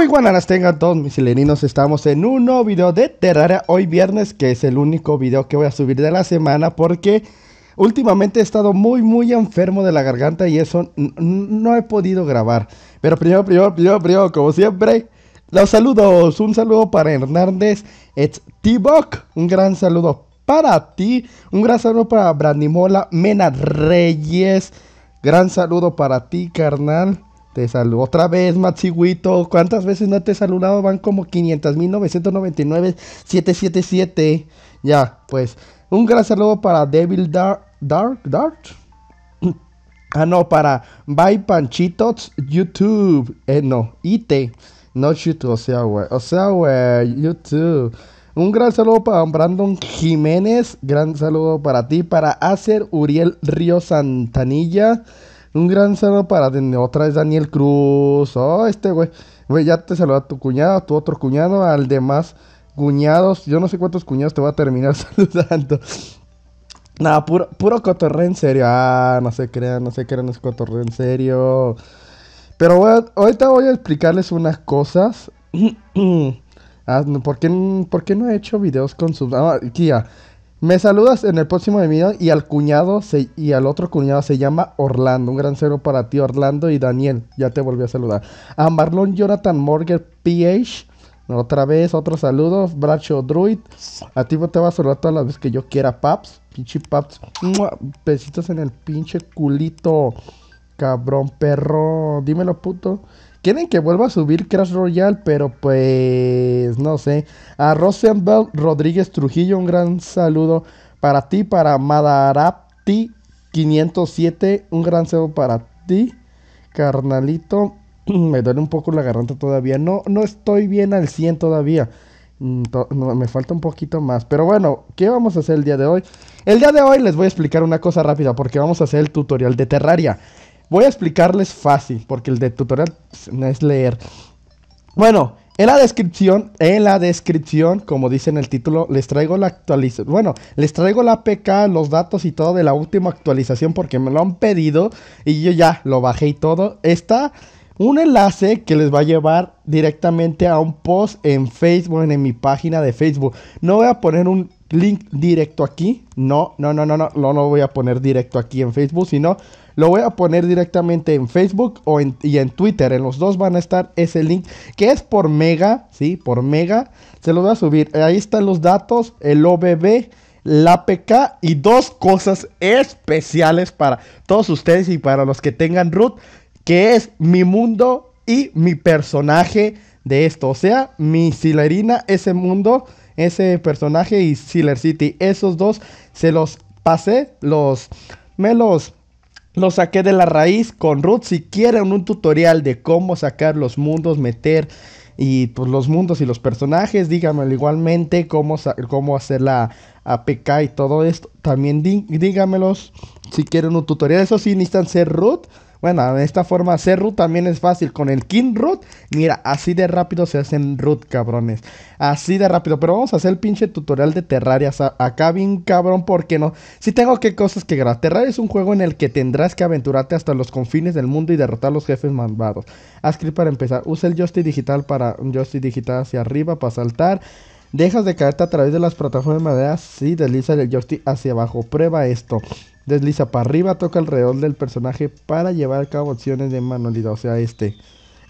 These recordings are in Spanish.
muy buenas tengan todos mis sileninos, estamos en un nuevo video de Terraria. Hoy viernes que es el único video que voy a subir de la semana porque últimamente he estado muy muy enfermo de la garganta y eso no he podido grabar. Pero primero, primero, primero, primero, como siempre los saludos, un saludo para Hernández It's T-Buck, un gran saludo para ti, un gran saludo para Brandimola Mena Reyes Gran saludo para ti, carnal. Te saludo otra vez, Matsiguito. ¿Cuántas veces no te he saludado? Van como 500.999, 777. Ya, pues. Un gran saludo para Devil Dark. Dark, Dark. Ah, no, para Bye Panchitos YouTube. Eh, no, IT. No YouTube, o sea, güey. O sea, güey, YouTube. Un gran saludo para Brandon Jiménez. Gran saludo para ti. Para Acer Uriel Río Santanilla. Un gran saludo para otra vez Daniel Cruz. Oh, este güey. Güey, ya te saluda a tu cuñado, a tu otro cuñado, al demás cuñados. Yo no sé cuántos cuñados te voy a terminar saludando. Nada, puro, puro cotorreo en serio. Ah, no se crean, no se crean, es cotorreo en serio. Pero voy a- ahorita voy a explicarles unas cosas. Ah, ¿por, qué, por qué no he hecho videos con sus... Ah, ya. Me saludas en el próximo video y al cuñado se, y al otro cuñado se llama Orlando. Un gran cero para ti, Orlando y Daniel. Ya te volví a saludar. A Marlon Jonathan Morgan PH. Otra vez, otro saludo. Bracho Druid. A ti te va a saludar todas las veces que yo quiera, Paps. Pinche Paps. Besitos en el pinche culito. Cabrón perro. Dímelo, puto. Quieren que vuelva a subir Crash Royale, pero pues no sé. A Rosenbell Rodríguez Trujillo, un gran saludo para ti, para Madarapti 507, un gran saludo para ti, carnalito. Me duele un poco la garganta todavía. No, no estoy bien al 100 todavía. Mm, no, me falta un poquito más. Pero bueno, ¿qué vamos a hacer el día de hoy? El día de hoy les voy a explicar una cosa rápida porque vamos a hacer el tutorial de Terraria. Voy a explicarles fácil porque el de tutorial no es leer. Bueno, en la descripción, en la descripción, como dice en el título, les traigo la actualización. Bueno, les traigo la APK, los datos y todo de la última actualización porque me lo han pedido y yo ya lo bajé y todo. Está un enlace que les va a llevar directamente a un post en Facebook, en mi página de Facebook. No voy a poner un link directo aquí. No, no, no, no, no, no lo voy a poner directo aquí en Facebook, sino lo voy a poner directamente en Facebook o en, y en Twitter. En los dos van a estar ese link que es por mega, ¿sí? Por mega. Se los voy a subir. Ahí están los datos, el OBB, la APK y dos cosas especiales para todos ustedes y para los que tengan root, que es mi mundo y mi personaje de esto. O sea, mi Silerina, ese mundo, ese personaje y Sealer City. Esos dos se los pasé, los... Me los... Los saqué de la raíz con root. Si quieren un tutorial de cómo sacar los mundos, meter y pues los mundos y los personajes, díganmelo igualmente cómo, cómo hacer la APK y todo esto. También dí- díganmelos si quieren un tutorial. Eso sí, necesitan ser root. Bueno, de esta forma hacer root también es fácil. Con el King root, mira, así de rápido se hacen root, cabrones. Así de rápido. Pero vamos a hacer el pinche tutorial de Terraria. Acá bien cabrón, porque no? Si tengo que cosas que grabar. Terraria es un juego en el que tendrás que aventurarte hasta los confines del mundo y derrotar a los jefes malvados. Haz clic para empezar. Usa el joystick digital para un joystick digital hacia arriba para saltar. Dejas de caerte a través de las plataformas de madera. Sí, desliza el joystick hacia abajo. Prueba esto. Desliza para arriba, toca alrededor del personaje para llevar a cabo opciones de manualidad. O sea, este.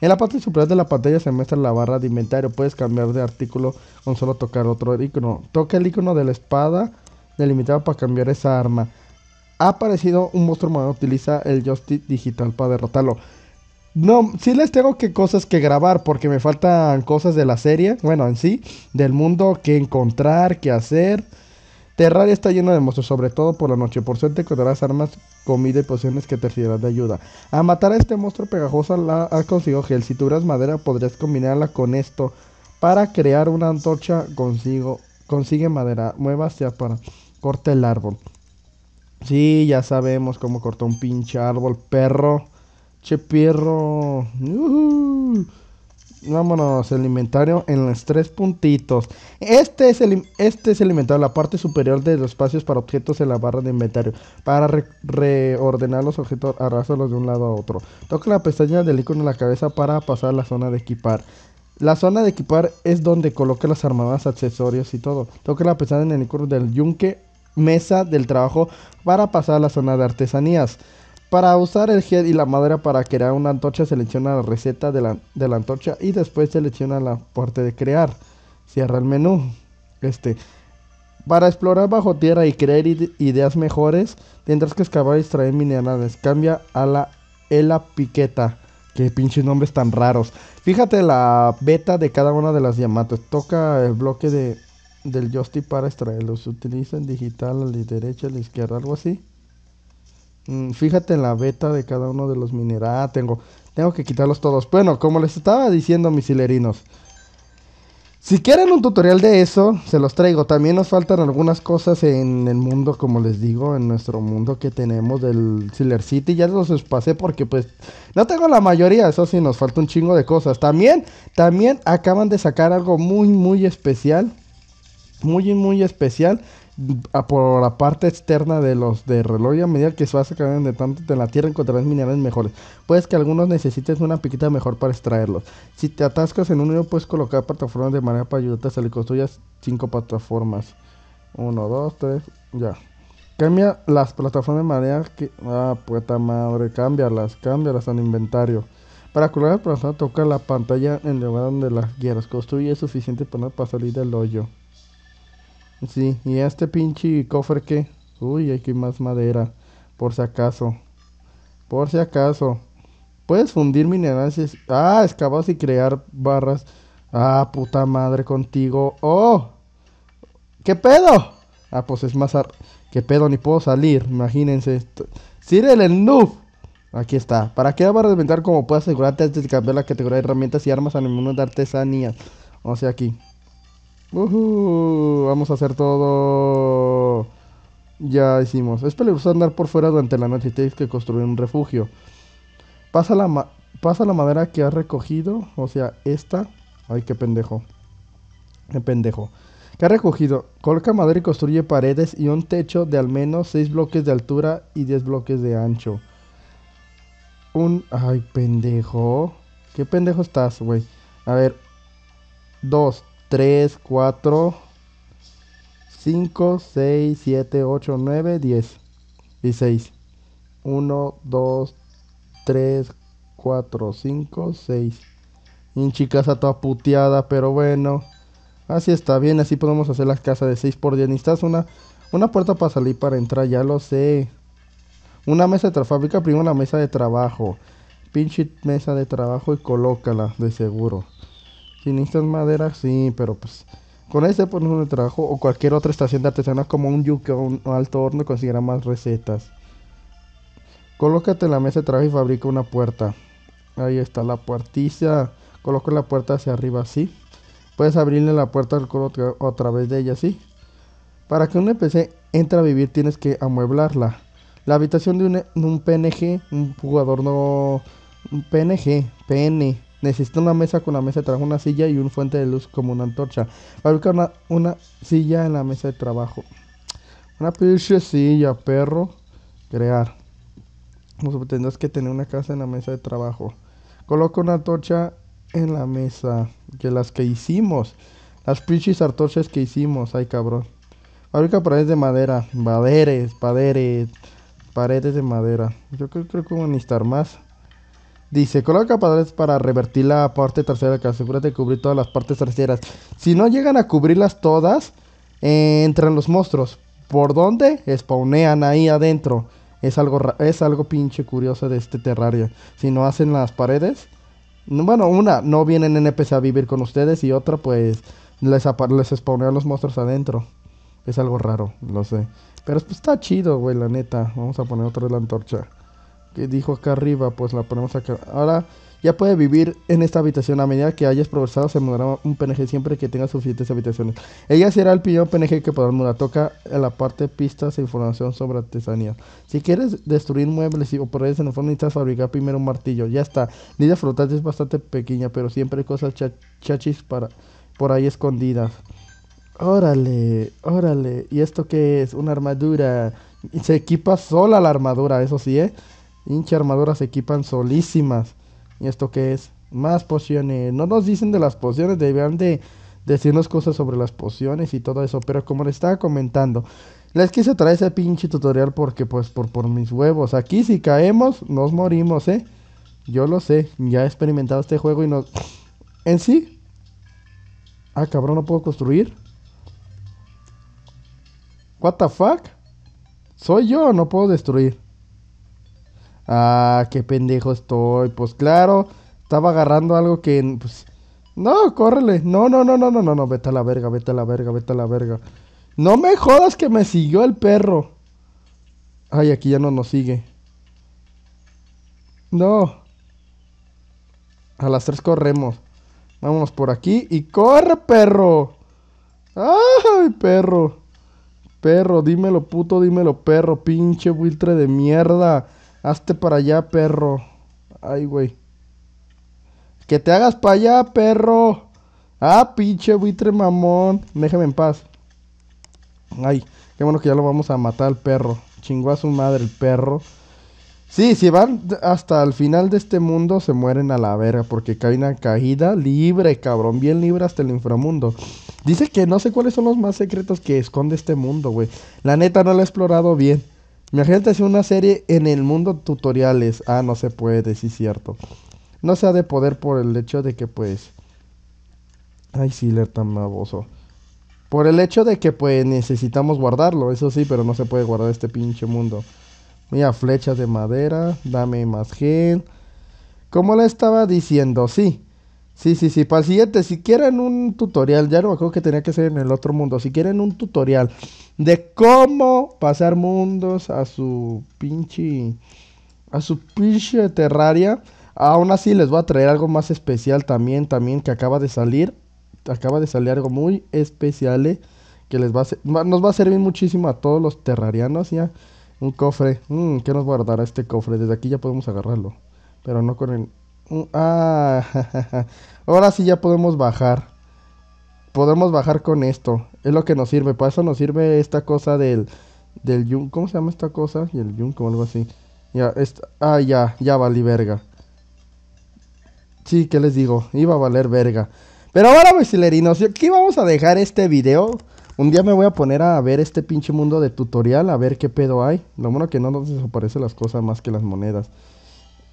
En la parte superior de la pantalla se muestra la barra de inventario. Puedes cambiar de artículo con solo tocar otro icono. Toca el icono de la espada delimitado para cambiar esa arma. Ha aparecido un monstruo malo. Utiliza el joystick digital para derrotarlo. No, sí les tengo que cosas que grabar porque me faltan cosas de la serie, bueno, en sí, del mundo que encontrar, que hacer. Terraria está lleno de monstruos, sobre todo por la noche. Por suerte encontrarás armas, comida y pociones que te servirán de ayuda. A matar a este monstruo pegajoso la has conseguido gel. Si tuvieras madera podrías combinarla con esto para crear una antorcha. Consigo, consigue madera, mueva hacia para corta el árbol. Sí, ya sabemos cómo cortar un pinche árbol, perro. Che perro. Ujú. Vámonos, el inventario en los tres puntitos. Este es el, este es el inventario, la parte superior de los espacios para objetos en la barra de inventario. Para re- reordenar los objetos, arrastrarlos de un lado a otro. Toca la pestaña del icono en la cabeza para pasar a la zona de equipar. La zona de equipar es donde coloca las armaduras, accesorios y todo. Toca la pestaña en el icono del yunque, mesa del trabajo, para pasar a la zona de artesanías. Para usar el head y la madera para crear una antorcha, selecciona la receta de la, antorcha y después selecciona la parte de crear. Cierra el menú. Este. Para explorar bajo tierra y crear ide- ideas mejores, tendrás que excavar y extraer minerales. Cambia a la Ela Piqueta. Qué pinches nombres tan raros. Fíjate la beta de cada una de las diamantes. Toca el bloque de, del joystick para extraerlos. Utiliza en digital a la derecha, a la izquierda, algo así. Mm, fíjate en la beta de cada uno de los minerales. Tengo, tengo que quitarlos todos. Bueno, como les estaba diciendo, mis hilerinos. Si quieren un tutorial de eso, se los traigo. También nos faltan algunas cosas en el mundo, como les digo, en nuestro mundo que tenemos del Silver City. Ya los pasé porque pues no tengo la mayoría, eso sí, nos falta un chingo de cosas. También, también acaban de sacar algo muy, muy especial. Muy, muy especial. Por la parte externa de los de reloj a medida que se va sacando de tanto de la tierra encontrarás minerales mejores. Puedes que algunos necesites una piquita mejor para extraerlos. Si te atascas en un hilo puedes colocar plataformas de manera para ayudarte a salir. Construyas cinco plataformas. Uno, dos, tres, ya. Cambia las plataformas de manera que... Ah, puta madre, cámbialas, cámbialas al inventario. Para colocar la plataforma toca la pantalla en el lugar donde las quieras. Construye suficiente para salir del hoyo. Sí, y este pinche cofre que... Uy, aquí hay más madera. Por si acaso. Por si acaso. Puedes fundir minerales. Ah, excavados y crear barras. Ah, puta madre contigo. ¡Oh! ¿Qué pedo? Ah, pues es más... ar- ¿Qué pedo? Ni puedo salir. Imagínense. Cyril el noob. Aquí está. ¿Para qué barra de inventar como puedes asegurarte antes de cambiar la categoría de herramientas y armas al menú de artesanía? O sea, aquí. Ujú, vamos a hacer todo. Ya hicimos. Es peligroso andar por fuera durante la noche. Tienes que construir un refugio. Pasa la, madera que has recogido. O sea, esta. Ay, qué pendejo. Qué pendejo. ¿Qué ha recogido? Coloca madera y construye paredes y un techo de al menos 6 bloques de altura y 10 bloques de ancho. Un... Ay, pendejo. ¿Qué pendejo estás, güey? A ver. 2, 3, 4, 5, 6, 7, 8, 9, 10 y 6. 1, 2, 3, 4, 5, 6. Hinchi casa toda puteada, pero bueno. Así está bien, así podemos hacer las casas de 6 por 10. Necesitas una, una puerta para salir para entrar, ya lo sé. Una mesa de fabrica primero una mesa de trabajo. Pinche mesa de trabajo y colócala, de seguro. Si necesitas madera, sí, pero pues con ese pones un trabajo o cualquier otra estación de artesanía como un yuque o un alto horno conseguirá más recetas. Colócate en la mesa de trabajo y fabrica una puerta. Ahí está la puerticia. Coloca la puerta hacia arriba así. Puedes abrirle la puerta al otra- a través de ella así. Para que un NPC entre a vivir tienes que amueblarla. La habitación de un, de un PNG, un jugador no... Un PNG, PN. Necesita una mesa con una mesa trabajo, una silla y una fuente de luz como una antorcha. Fabrica una, una silla en la mesa de trabajo. Una pinche silla, perro. Crear. Pues tendrás que tener una casa en la mesa de trabajo. Coloca una antorcha en la mesa. Que las que hicimos. Las pinches antorchas que hicimos. Ay, cabrón. Fabrica paredes de madera. Maderes, paredes. Paredes de madera. Yo creo, creo que voy a necesitar más. Dice, coloca paredes para revertir la parte trasera que asegúrate de cubrir todas las partes traseras. Si no llegan a cubrirlas todas, eh, entran los monstruos. ¿Por dónde? Spawnean ahí adentro. Es algo, es algo pinche curioso de este terrario. Si no hacen las paredes, no- bueno, una, no vienen NPC a vivir con ustedes y otra, pues, les, les spawnean los monstruos adentro. Es algo raro, lo sé. Pero pues, está chido, güey, la neta. Vamos a poner otra vez la antorcha. Que dijo acá arriba, pues la ponemos acá. Ahora ya puede vivir en esta habitación. A medida que hayas progresado, se mudará un PNG siempre que tenga suficientes habitaciones. Ella será el primer PNG que podrás mudar. Toca en la parte pistas e información sobre artesanía. Si quieres destruir muebles y- o por ahí en fondo necesitas fabricar primero un martillo. Ya está. Línea flotante es bastante pequeña, pero siempre hay cosas cha- chachis para, por ahí escondidas. Órale, órale. ¿Y esto qué es? Una armadura. Se equipa sola la armadura, eso sí, ¿eh? Hincha armaduras se equipan solísimas. ¿Y esto qué es? Más pociones. No nos dicen de las pociones, deberían de decirnos cosas sobre las pociones y todo eso. Pero como les estaba comentando, les quise traer ese pinche tutorial porque, pues, por, por mis huevos. Aquí si caemos, nos morimos, ¿eh? Yo lo sé, ya he experimentado este juego y no... En sí... Ah, cabrón, no puedo construir. What the fuck? ¿Soy yo o no puedo destruir? Ah, qué pendejo estoy. Pues claro, estaba agarrando algo que... Pues... No, córrele. No, no, no, no, no, no, no. Vete a la verga, vete a la verga, vete a la verga. No me jodas que me siguió el perro. Ay, aquí ya no nos sigue. No. A las tres corremos. Vámonos por aquí y corre, perro. Ay, perro. Perro, dímelo, puto, dímelo, perro. Pinche buitre de mierda. Hazte para allá, perro. Ay, güey. Que te hagas para allá, perro. Ah, pinche buitre mamón. Déjame en paz. Ay, qué bueno que ya lo vamos a matar al perro. Chingó a su madre el perro. Sí, si van hasta el final de este mundo, se mueren a la verga. Porque cae una caída libre, cabrón. Bien libre hasta el inframundo. Dice que no sé cuáles son los más secretos que esconde este mundo, güey. La neta no lo he explorado bien. Imagínate hacer una serie en el mundo tutoriales. Ah, no se puede, sí cierto. No se ha de poder por el hecho de que, pues... Ay, sí, tan baboso. Por el hecho de que, pues, necesitamos guardarlo. Eso sí, pero no se puede guardar este pinche mundo. Mira, flechas de madera. Dame más gen. Como le estaba diciendo, sí. Sí, sí, sí. Para el siguiente, si quieren un tutorial, ya no me acuerdo que tenía que ser en el otro mundo. Si quieren un tutorial de cómo pasar mundos a su pinche. A su pinche terraria. Aún así, les voy a traer algo más especial también. También que acaba de salir. Acaba de salir algo muy especial. eh, que les va a ser- nos va a servir muchísimo a todos los terrarianos. Ya. Un cofre. Mm, ¿Qué nos guardará este cofre? Desde aquí ya podemos agarrarlo. Pero no con el. Mm, ah, ahora sí ya podemos bajar. Podemos bajar con esto. Es lo que nos sirve. Para eso nos sirve esta cosa del. Del yun. ¿Cómo se llama esta cosa? Y el yun, como algo así. Ya, ah, ya, ya valí verga. Sí, ¿qué les digo? Iba a valer verga. Pero ahora, vesilerinos, aquí vamos a dejar este video. Un día me voy a poner a ver este pinche mundo de tutorial, a ver qué pedo hay. Lo bueno que no nos desaparecen las cosas más que las monedas.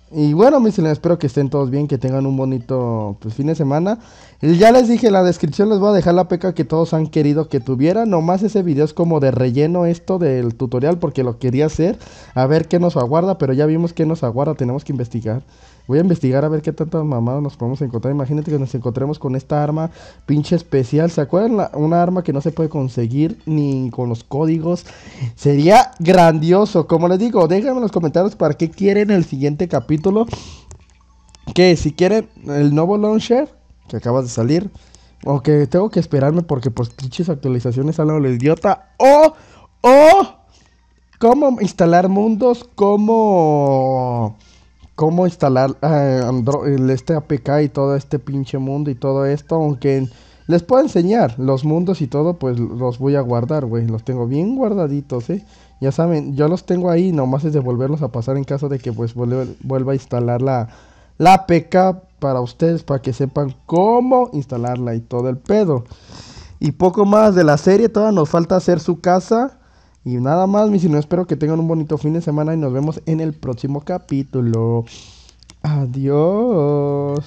Y bueno, mis espero que estén todos bien, que tengan un bonito pues, fin de semana. Y ya les dije, en la descripción les voy a dejar la peca que todos han querido que tuviera. Nomás ese video es como de relleno esto del tutorial porque lo quería hacer. A ver qué nos aguarda, pero ya vimos qué nos aguarda, tenemos que investigar. Voy a investigar a ver qué tantas mamadas nos podemos encontrar. Imagínate que nos encontremos con esta arma pinche especial. ¿Se acuerdan? Una arma que no se puede conseguir ni con los códigos. Sería grandioso. Como les digo, déjenme en los comentarios para qué quieren el siguiente capítulo. Que si quieren el nuevo launcher que acaba de salir. O que tengo que esperarme porque pues pinches actualizaciones salen lo idiota. O, o, cómo instalar mundos, cómo cómo instalar eh, Andro- el- este APK y todo este pinche mundo y todo esto, aunque les puedo enseñar los mundos y todo, pues los voy a guardar, güey, los tengo bien guardaditos, ¿eh? Ya saben, yo los tengo ahí, nomás es de volverlos a pasar en caso de que pues vuelva a instalar la, la APK para ustedes, para que sepan cómo instalarla y todo el pedo. Y poco más de la serie, todavía nos falta hacer su casa. Y nada más, mis no espero que tengan un bonito fin de semana y nos vemos en el próximo capítulo. Adiós.